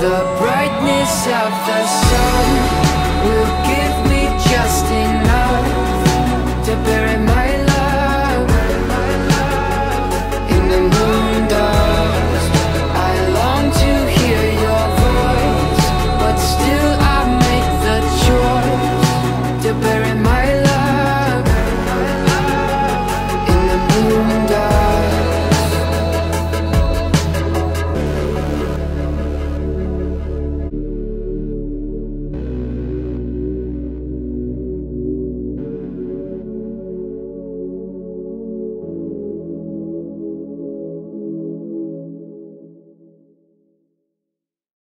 the brightness of the sun.